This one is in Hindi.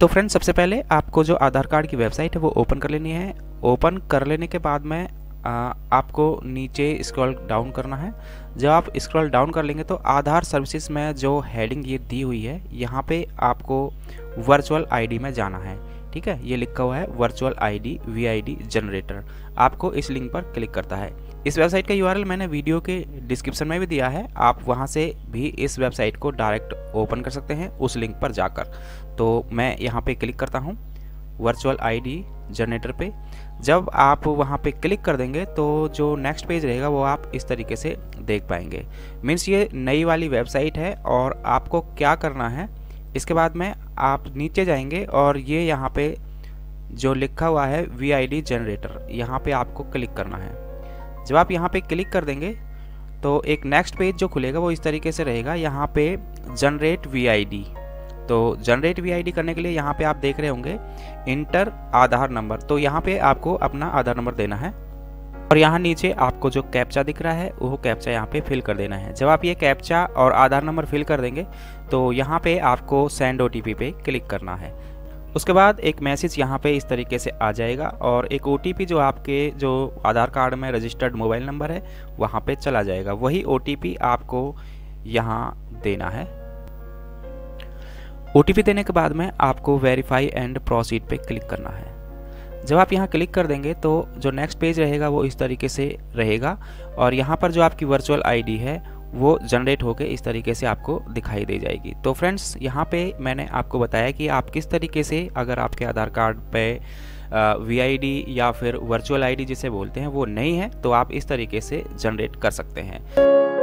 तो फ्रेंड सबसे पहले आपको जो आधार कार्ड की वेबसाइट है, वो ओपन कर लेनी है। ओपन कर लेने के बाद में आपको नीचे स्क्रॉल डाउन करना है। जब आप स्क्रॉल डाउन कर लेंगे तो आधार सर्विसेज़ में जो हेडिंग ये दी हुई है, यहाँ पे आपको वर्चुअल आईडी में जाना है। ठीक है? ये लिखा हुआ है वर्चुअल आईडी वीआईडी जनरेटर आपको इस लिंक पर क्लिक करता है। इस वेबसाइट का यूआरएल मैंने वीडियो के डिस्क्रिप्शन में भी दिया है। आप वहाँ से भी इस वेबसाइट को डायरेक्ट ओपन कर सकते हैं, उस लिंक पर जाकर। तो मैं यहाँ पे क्लिक करता हूँ वर्चुअल आईडी जनरेटर पे। जब आप वहाँ पे क्लिक कर देंगे तो जो नेक्स्ट पेज रहेगा, वो आप इस तरीके से देख पाएँगे। मीन्स ये नई वाली वेबसाइट है और आपको क्या करना है इसके बाद में आप नीचे जाएँगे और ये यहाँ पे जो लिखा हुआ है वी आई डी जनरेटर यहाँ पर आपको क्लिक करना है। जब आप यहाँ पे क्लिक कर देंगे तो एक नेक्स्ट पेज जो खुलेगा वो इस तरीके से रहेगा। यहाँ पे जनरेट वी आई डी तो जनरेट वी आई डी करने के लिए यहाँ पे आप देख रहे होंगे इंटर आधार नंबर तो यहाँ पे आपको अपना आधार नंबर देना है। और यहाँ नीचे आपको जो कैप्चा दिख रहा है, वो कैप्चा यहाँ पे फिल कर देना है। जब आप ये कैप्चा और आधार नंबर फिल कर देंगे तो यहाँ पे आपको सेंड ओटीपी पे क्लिक करना है। उसके बाद एक मैसेज यहाँ पे इस तरीके से आ जाएगा और एक ओटीपी जो आपके, जो आधार कार्ड में रजिस्टर्ड मोबाइल नंबर है, वहाँ पे चला जाएगा। वही ओटीपी आपको यहाँ देना है। ओटीपी देने के बाद में आपको वेरीफाई एंड प्रोसीड पे क्लिक करना है। जब आप यहाँ क्लिक कर देंगे तो जो नेक्स्ट पेज रहेगा वो इस तरीके से रहेगा और यहाँ पर जो आपकी वर्चुअल आईडी है, वो जनरेट होकर इस तरीके से आपको दिखाई दे जाएगी। तो फ्रेंड्स यहाँ पे मैंने आपको बताया कि आप किस तरीके से अगर आपके आधार कार्ड पे वीआईडी या फिर वर्चुअल आईडी जिसे बोलते हैं वो नहीं है तो आप इस तरीके से जनरेट कर सकते हैं।